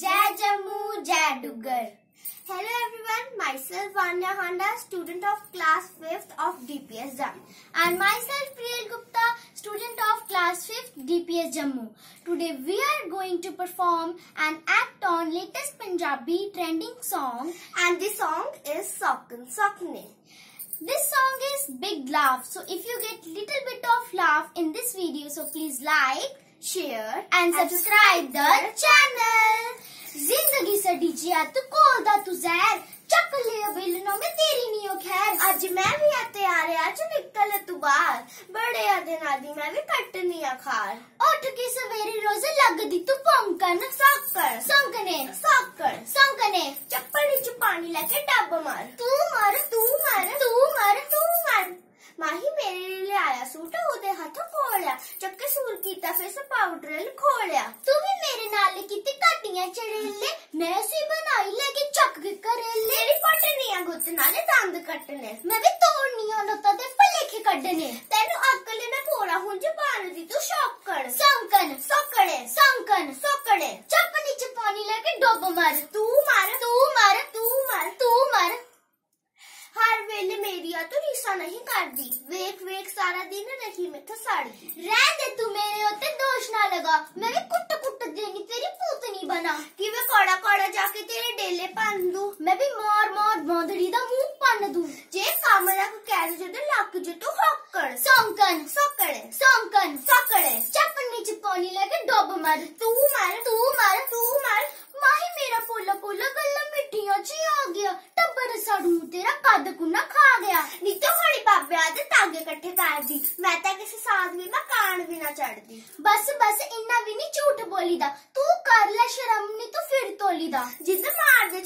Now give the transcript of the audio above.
Jai Jammu, Jai Dugar. Hello everyone, myself Vanya Handa, student of class 5th of DPS Jammu. And myself Priyal Gupta, student of class 5th DPS Jammu. Today we are going to perform an act on latest Punjabi trending song and the song is Sokan Sokne. This song is Big Laugh. So if you get little bit of laugh in this video, so please like, share and subscribe the channel. ਜ਼ਿੰਦਗੀ ਸਾਡੀ ਜਿਆ ਤੂੰ ਕੋਲ ਦਾ ਤੂੰ ਜ਼ਹਿਰ ਚੱਕ ਲਿਆ bill ਨਾ ਮੈਂ ਤੇਰੀ ਨਹੀਂ ਉਹ ਖੈਰ ਅੱਜ ਮੈਂ ਵੀ ਆ ਤਿਆਰ ਆ ਚ ਨਿਕਲ ਤੂੰ ਬਾਹਰ ਬੜੇ ਆ ਦੇ ਨਾਲ ਦੀ ਮੈਂ ਵੀ ਕੱਟਨੀ ਆ ਖਾਰ ਉੱਠ ਕੇ ਸਵੇਰੇ ਰੋਜ਼ ਲੱਗਦੀ ਤੂੰ ਭੌਂਕਣ ਸੌਕੜ ਸੌਂਕਣੇ ਸੌਕੜ ਸੌਂਕਣੇ ਚੱਪਲ ਵਿੱਚ ਪਾਣੀ ਲੈ ਕੇ ਡੱਬ ਮਾਰ ਤੂੰ ਮਰ ਤੂੰ ਮਰ ਤੂੰ ਮਰ ਤੂੰ ਮਰ ਮਾਹੀ ਮੇਰੇ ਲਈ ਲਿਆਇਆ ਸੂਟ ਉਹਦੇ ਹੱਥ ਖੋਲਿਆ ਚੱਕੇ ਸੂਰ ਕੀਤਾ ਫੇਸ ਪਾਊਡਰ ਖੋਲਿਆ ਤੂੰ ਨਾਲੇ ਦੰਦ ਕੱਟਨੇ ਮੈਂ ਵੀ ਤੋੜਨੀਆਂ ਲੱਤਾਂ ਤੇ ਭਲੇਖੇ ਕੱਢਨੇ ਤੈਨੂੰ ਅਕਲ ਨਾ ਪੋੜਾ ਹੁਣ ਜ਼ਬਾਨ ਦੀ ਤੂੰ ਸ਼ੌਕੜ ਸੰਕਨ ਸੋਕੜੇ ਸੰਕਨ ਸੋਕੜੇ ਚੱਪਨੀ ਚ ਪਾਣੀ ਲੈ ਕੇ ਡੁੱਬ ਮਰ ਤੂੰ ਮਰ ਤੂੰ ਮਰ ਤੂੰ ਮਰ ਤੂੰ ਮਰ ਹਰ ਵੇਲੇ ਮੇਰੀਆ ਤੂੰ ਰੀਸਾ ਨਹੀਂ ਕਰਦੀ ਵੇਖ ਵੇਖ ਸਾਰਾ ਦਿਨ ਰਹੀ ਮੈਥੋਂ ਸੜਦੀ ਰਹਿ ਦੇ ਤੂੰ ਮੇਰੇ ਉੱਤੇ ਦੋਸ਼ ਨਾ ਲਗਾ ਮੈਂ ਵੀ ਕੁੱਟ ਕੁੱਟ ਦੇਣੀ ਤੇਰੀ ਪੂਤਨੀ ਬਣਾ ਕਿਵੇਂ ਕੋੜਾ ਕੋੜਾ ਜਾ ਕੇ ਤੇਰੇ ਡੇਲੇ ਭੰਨ ਦੂੰ ਮੈਂ ਵੀ ਮਾਰ ਮਾਰ ਬੌਂਦੜੀ ਦਾ ಅನ್ನದು ಜೆ ಸಾಮರಕ ಕ್ಯಾರಿ ಜೊತೆ ಲಾಕ್ ಜೊತೆ ಹೊಕ್ಕಳೆ ಸೊಂಕನ್ ಸೊಕ್ಕಳೆ ಸೊಂಕನ್ ಸೊಕ್ಕಳೆ ಚಪ್ಪನಿ ಚಿಪ್ಪೋನಿ ಲಗೆ ಡೊಬ್ಬ ಮಾರ ತೂ ಮಾರ ತೂ ಮಾರ ತೂ ಮಾರ माही मेरा पोला पोला गल्ला मिट्टिया जी आ गया टब्बर साड़ू तेरा कद कुना खा गया नी तो बड़ी बाबे आदे तागे कट्ठे कर दी मैं तो किसी साथ भी मैं कान भी ना चढ़ दी बस बस इन्ना भी नहीं झूठ बोली दा तू कर ले शर्म नी तो फिर तोली दा जिद मार दे